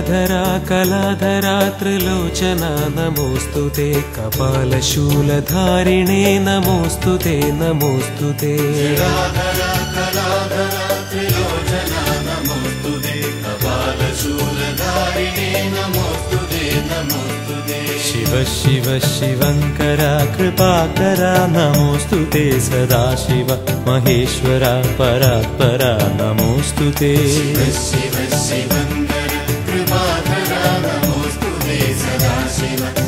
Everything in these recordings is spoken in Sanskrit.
कलाधरा कलाधरा त्रिलोचना नमोऽस्तु ते कपालशूलधारिणे नमोऽस्तु ते नमोऽस्तु ते। शिव शिव शिवङ्करा कृपाकरा नमोऽस्तु ते सदाशिव महेश्वरा परात्परा नमोऽस्तु ते। शिव शिव शिवङ्कर सदाशिव महेश्वर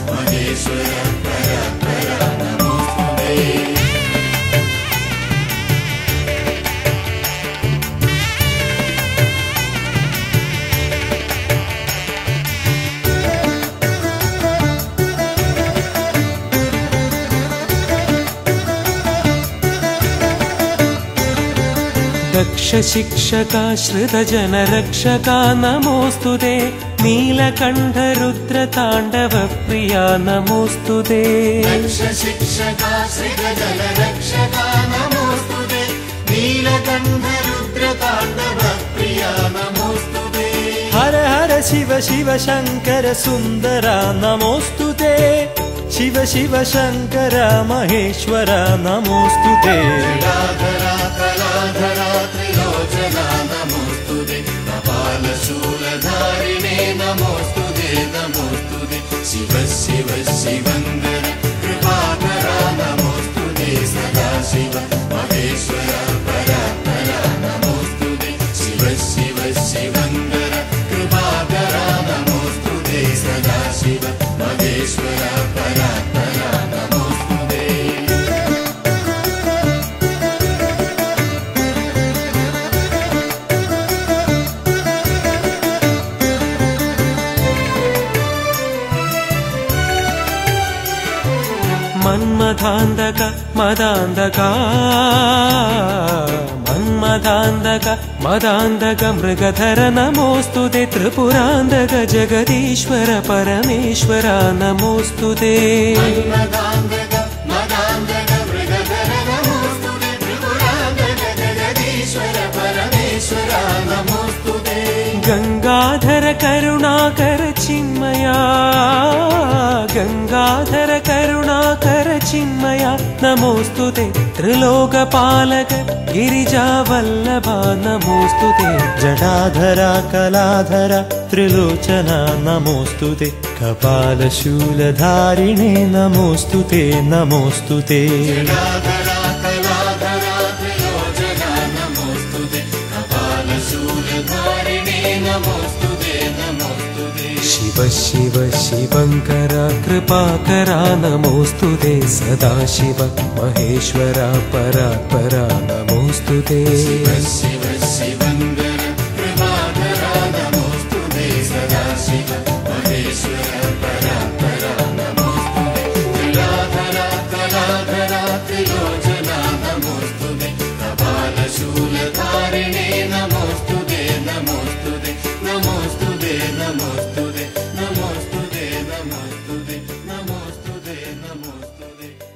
दक्षशिक्षकाश्रितजनरक्षका नमोऽस्तु ते नीलकण्ठरुद्रताण्डवप्रिया नमोऽस्तु ते रक्ष शिक्षका श्रीगजलरक्षका नमोऽस्तु ते प्रिया नमोऽस्तु ते हर हर शिव शिव शङ्कर सुन्दरा नमोऽस्तु ते शिव शिव शङ्कर महेश्वरा नमोऽस्तु ते शिव शिव शिवङ्कर कृपाकरा नमोऽस्तु ते सदाशिव महेश्वर परात्परा नमोऽस्तु ते शिव शिव शिवङ्कर कृपाकरा नमोऽस्तु ते सदाशिव महेश्वर परात्परा मन्मथान्दक मदान्दका। मन्मथान्दक मदान्दक मृगधर नमोऽस्तु ते त्रिपुरान्दक जगदीश्वर परमेश्वर नमोऽस्तु ते गङ्गाधर करुणाकर चिन्मया गङ्गाधर करुणाकर चिन्मया नमोऽस्तु ते त्रिलोकपालक गिरिजावल्लभा नमोऽस्तु ते जटाधरा कलाधरा त्रिलोचना नमोऽस्तु ते कपालशूलधारिणे नमोऽस्तु ते नमोऽस्तु ते शिव शिव शिवङ्करा कृपाकरा नमोऽस्तु ते सदाशिव महेश्वरा परात्परा नमोऽस्तु ते। शिव शिवङ्कर today.